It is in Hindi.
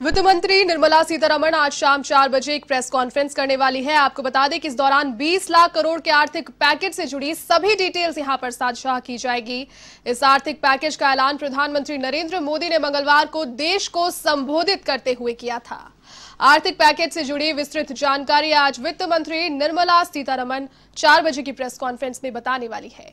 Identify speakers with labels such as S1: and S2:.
S1: वित्त मंत्री निर्मला सीतारमण आज शाम चार बजे एक प्रेस कॉन्फ्रेंस करने वाली है। आपको बता दें कि इस दौरान 20 लाख करोड़ के आर्थिक पैकेज से जुड़ी सभी डिटेल्स यहाँ पर साझा की जाएगी। इस आर्थिक पैकेज का ऐलान प्रधानमंत्री नरेंद्र मोदी ने मंगलवार को देश को संबोधित करते हुए किया था। आर्थिक पैकेज से जुड़ी विस्तृत जानकारी आज वित्त मंत्री निर्मला सीतारमण चार बजे की प्रेस कॉन्फ्रेंस में बताने वाली है।